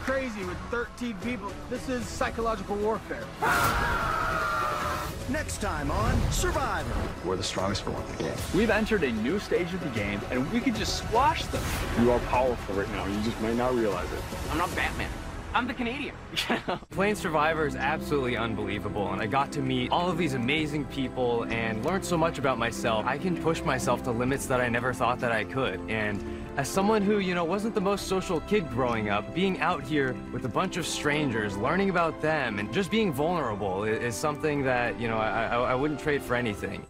crazy with 13 people. This is psychological warfare. Next time on Survivor. We're the strongest for one the game. We've entered a new stage of the game, and we could just squash them. You are powerful right now. You just might not realize it. I'm not Batman. I'm the Canadian. Playing Survivor is absolutely unbelievable, and I got to meet all of these amazing people and learn so much about myself. I can push myself to limits that I never thought that I could. And as someone who, you know, wasn't the most social kid growing up, being out here with a bunch of strangers, learning about them, and just being vulnerable is, is something that, you know, I, I, I wouldn't trade for anything.